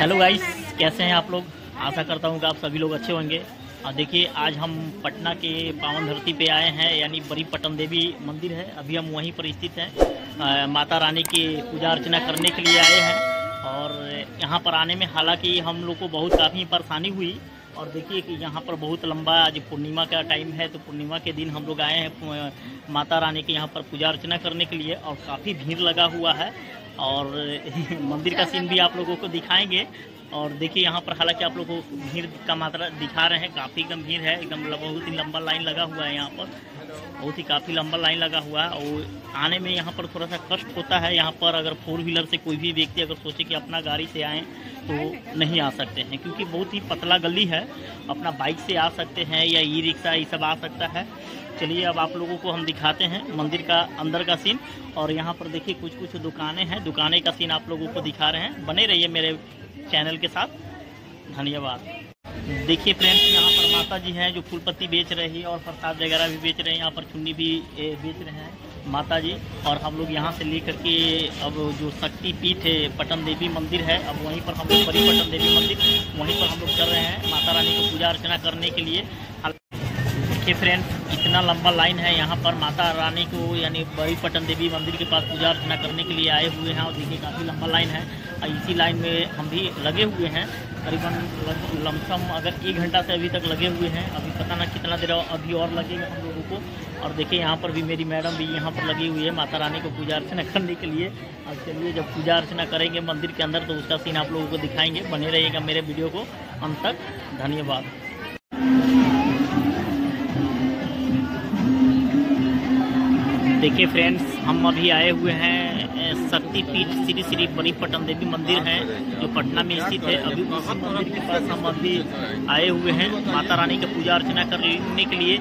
Hello guys कैसे हैं आप लोग? आशा करता हूँ कि आप सभी लोग अच्छे होंगे। और देखिए, आज हम पटना के पावन धरती पे आए हैं, यानी बड़ी पटन देवी मंदिर है। अभी हम वहीं पर स्थित हैं। माता रानी की पूजा अर्चना करने के लिए आए हैं। और यहाँ पर आने में हालाँकि हम लोग को बहुत काफ़ी परेशानी हुई और देखिए कि यहाँ पर बहुत लंबा आज पूर्णिमा का टाइम है तो पूर्णिमा के दिन हम लोग आए हैं माता रानी के यहाँ पर पूजा अर्चना करने के लिए और काफ़ी भीड़ लगा हुआ है। और मंदिर का सीन भी आप लोगों को दिखाएँगे। और देखिए यहाँ पर हालाँकि आप लोगों को भीड़ का मात्रा दिखा रहे हैं, काफ़ी एकदम भीड़ है, एकदम बहुत ही लंबा लाइन लगा हुआ है यहाँ पर। बहुत ही काफ़ी लंबा लाइन लगा हुआ है और आने में यहाँ पर थोड़ा सा कष्ट होता है। यहाँ पर अगर फोर व्हीलर से कोई भी व्यक्ति अगर सोचे कि अपना गाड़ी से आएँ तो नहीं आ सकते हैं, क्योंकि बहुत ही पतला गली है। अपना बाइक से आ सकते हैं या ई रिक्शा ये सब आ सकता है। चलिए, अब आप लोगों को हम दिखाते हैं मंदिर का अंदर का सीन और यहाँ पर देखिए कुछ कुछ दुकानें हैं। दुकानें का सीन आप लोगों को दिखा रहे हैं। बने रहिए मेरे चैनल के साथ। धन्यवाद। देखिए फ्रेंड्स यहाँ पर माता जी हैं जो फूल पत्ती बेच रही है और प्रसाद वगैरह भी बेच रहे हैं। यहाँ पर चुन्नी भी बेच रहे हैं माता जी और हम लोग यहाँ से लेकर के अब जो शक्ति पीठ है, पटन देवी मंदिर है, अब वहीं पर हम लोग बड़ी पटन देवी मंदिर, वहीं पर हम लोग चल रहे हैं। माता रानी को पूजा अर्चना करने के लिए। देखिए फ्रेंड्स इतना लंबा लाइन है यहाँ पर माता रानी को, यानी बड़ी पटन देवी मंदिर के पास पूजा अर्चना करने के लिए आए हुए हैं और देखिए काफ़ी लंबा लाइन है। और इसी लाइन में हम भी लगे हुए हैं। करीबन लमसम अगर एक घंटा से अभी तक लगे हुए हैं। अभी पता ना कितना देर अभी और लगेगा हम लोगों को। और देखिए यहाँ पर भी मेरी मैडम भी यहाँ पर लगी हुई है माता रानी को पूजा अर्चना करने के लिए। अब चलिए, जब पूजा अर्चना करेंगे मंदिर के अंदर तो उसका सीन आप लोगों को दिखाएँगे। बने रहिएगा मेरे वीडियो को। अंत तक, धन्यवाद। देखिए फ्रेंड्स हम अभी आए हुए हैं शक्तिपीठ श्री श्री बड़ी पटन देवी मंदिर है, जो पटना में स्थित है। अभी उसी मंदिर के पास हम अभी आए हुए हैं, माता रानी की पूजा अर्चना करने के लिए।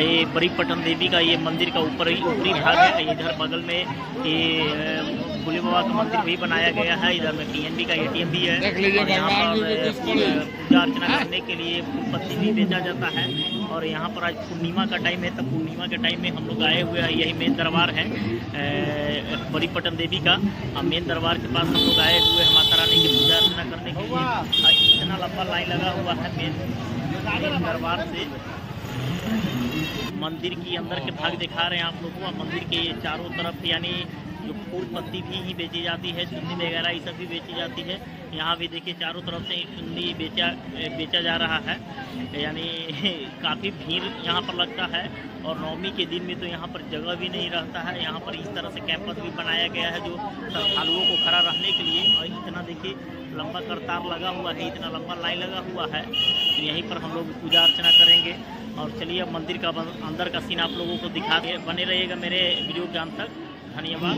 ये बड़ी पटन देवी का ये मंदिर का ऊपर ही ऊपरी भाग है, इधर बगल में ये भोले बाबा का मंदिर भी बनाया गया है। इधर में पीएनबी का एटीएम भी है। और यहाँ पर? पूजा अर्चना करने के लिए फूल पत्ती भी बेचा जाता है। और यहाँ पर आज पूर्णिमा का टाइम है तब पूर्णिमा के टाइम में हम लोग आए हुए हैं। यही मेन दरबार है अ, बड़ी पटन देवी का। और मेन दरबार के पास हम लोग आए हुए हैं माता रानी की पूजा अर्चना करने के लिए। इतना लंबा लाइन लगा हुआ है मेन मेन दरबार से। मंदिर की अंदर के भाग दिखा रहे हैं आप लोगों। को मंदिर के चारों तरफ़ यानी जो फूल पत्ती भी ही बेची जाती है, चुन्नी वगैरह ये सब भी बेची जाती है। यहाँ भी देखिए, चारों तरफ़ से चुन्नी बेचा बेचा जा रहा है। यानी काफ़ी भीड़ यहाँ पर लगता है और नवमी के दिन में तो यहाँ पर जगह भी नहीं रहता है। यहाँ पर इस तरह से कैंपस भी बनाया गया है जो श्रद्धालुओं को खड़ा रहने के लिए। और इतना देखिए, लंबा करतार लगा हुआ है, इतना लंबा लाइन लगा हुआ है। तो यहीं पर हम लोग पूजा अर्चना करेंगे। और चलिए, अब मंदिर का अंदर का सीन आप लोगों को दिखा बने रहिएगा मेरे वीडियो के अंत तक। धन्यवाद।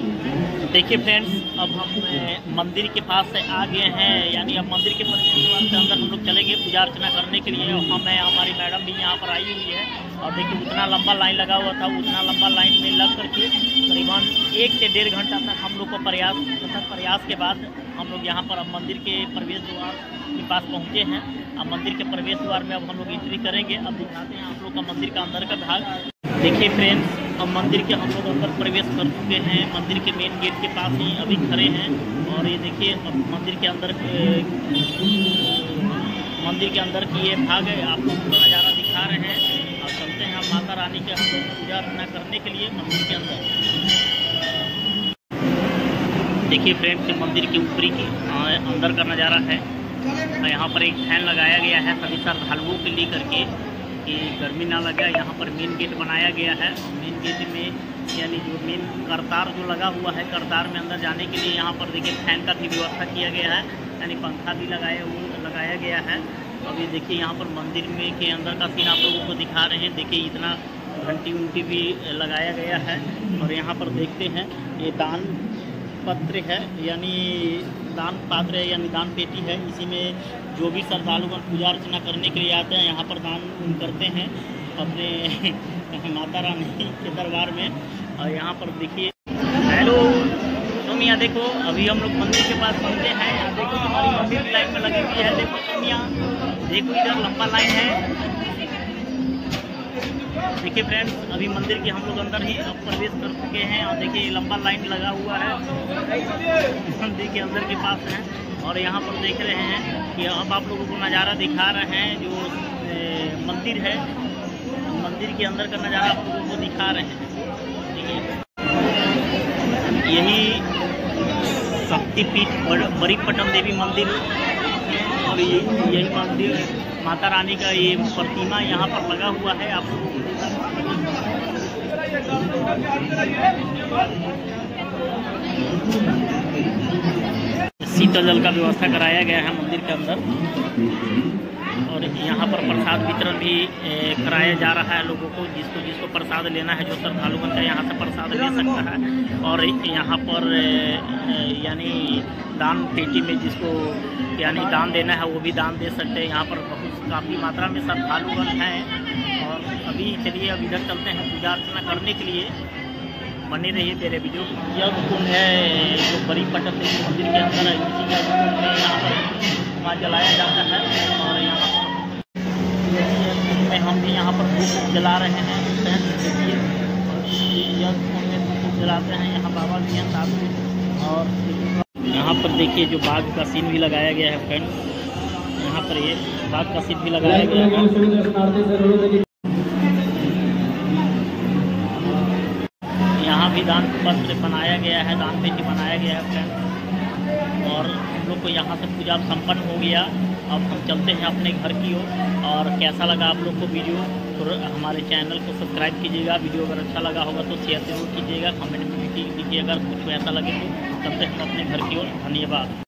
देखिए फ्रेंड्स अब हम मंदिर के पास से आ गए हैं। यानी अब मंदिर के द्वार के अंदर हम लोग चलेंगे पूजा अर्चना करने के लिए। और हम हमारी मैडम भी यहाँ पर आई हुई है। और देखिए उतना लंबा लाइन लगा हुआ था, उतना लंबा लाइन में लग करके करीबन एक से डेढ़ घंटा तक हम लोग को प्रयास सतत प्रयास के बाद हम लोग यहाँ पर अब मंदिर के प्रवेश द्वार के पास पहुँचे हैं। अब मंदिर के प्रवेश द्वार में अब हम लोग एंट्री करेंगे। अब दिखाते हैं आप लोग का मंदिर का अंदर का भाग। देखिए फ्रेंड्स अब मंदिर के हम लोग अंदर प्रवेश कर चुके हैं। मंदिर के मेन गेट के पास ही अभी खड़े हैं। और ये देखिए, अब मंदिर के अंदर मंदिर के अंदर की ये भाग है। आपको पूरा नज़ारा दिखा रहे हैं। और चलते हैं हम माता रानी के हम लोग पूजा अर्चना करने के लिए मंदिर के अंदर। देखिए फ्रेंड्स ये मंदिर के ऊपरी के अंदर का नज़ारा है। यहाँ पर एक फ़ैन लगाया गया है सभी श्रद्धालुओं के लिए करके। कि गर्मी ना लगे, यहाँ पर मेन गेट बनाया गया है। और मेन गेट में, यानी जो मेन करतार जो लगा हुआ है, करतार में अंदर जाने के लिए यहाँ पर देखिए फ़ैन का भी व्यवस्था किया गया है, यानी पंखा भी लगाया हुआ लगाया गया है। अभी देखिए यहाँ पर मंदिर में के अंदर का सीन आप लोगों को दिखा रहे हैं। देखिए इतना घंटी उंटी भी लगाया गया है। और यहाँ पर देखते हैं, ये दान पत्र है, यानी दान पात्र है, यानी दान पेटी है। इसी में जो भी श्रद्धालुगण पूजा अर्चना करने के लिए आते हैं, यहाँ पर दान करते हैं अपने माता रानी के दरबार में। और यहाँ पर देखिए। हेलो सोमिया देखो, अभी हम लोग मंदिर के पास पहुँचे हैं। यहाँ देखो, हमारी मंदिर लाइन में लगी हुई है। देखो सोमिया देखो, इधर लंबा लाइन है। देखिए फ्रेंड्स अभी मंदिर के हम लोग अंदर ही अब प्रवेश कर चुके हैं और देखिए लंबा लाइन लगा हुआ है। मंदिर के अंदर के पास है और यहाँ पर देख रहे हैं कि अब आप लोगों को नज़ारा दिखा रहे हैं जो मंदिर है। मंदिर के अंदर का नज़ारा आप लोगों को दिखा रहे हैं। देखिए, यही शक्तिपीठ पटन देवी मंदिर है और ये यही मंदिर माता रानी का ये प्रतिमा यहाँ पर लगा हुआ है, आप शीतल जल का व्यवस्था कराया गया है मंदिर के अंदर। यहाँ पर प्रसाद वितरण भी कराया जा रहा है लोगों को, जिसको जिसको प्रसाद लेना है, जो श्रद्धालुगण का यहाँ से प्रसाद ले सकता है। और यहाँ पर यानी दान पेटी में जिसको, यानी दान देना है, वो भी दान दे सकते हैं। यहाँ पर बहुत काफ़ी मात्रा में श्रद्धालु श्रद्धालुगण हैं। और अभी चलिए, अब इधर चलते हैं पूजा अर्चना करने के लिए। बने रहिए मेरे वीडियो यह कुंड है, जो बड़ी देवी मंदिर के अंदर है इसी का यहाँ पर जलाया जाता है। और यहाँ यह कुंड में हम भी यहाँ पर धूप जला रहे हैं। देखिए धूप जलाते हैं। यहाँ बाबा भी हैं साथ में। और यहाँ पर देखिए जो बाघ का सीन भी लगाया गया है फ्रेंड्स यहाँ पर ये बाघ का सीन भी लगाया गया है। यहाँ भी दान पत्र बनाया गया है, दान पेटी बनाया गया है फ्रेंड और हम लोग को यहाँ से पूजा संपन्न हो गया। अब हम चलते हैं अपने घर की ओर। और कैसा लगा आप लोग को वीडियो? तो हमारे चैनल को सब्सक्राइब कीजिएगा। वीडियो अगर अच्छा लगा होगा तो शेयर ज़रूर कीजिएगा। कमेंट भी कीजिए। अगर कुछ ऐसा लगे तो चलते हैं अपने घर की ओर। धन्यवाद।